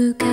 深